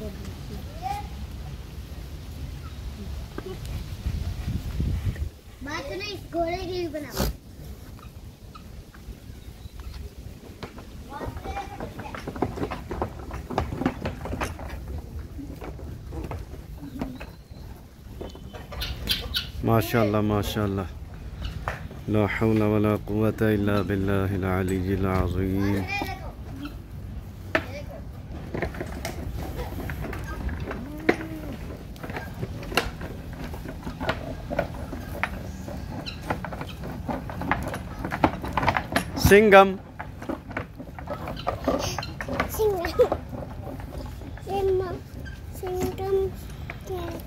ما شاء الله ما شاء الله لا حول ولا قوة إلا بالله العلي العظيم. Singam. Singam. Singam. Singam.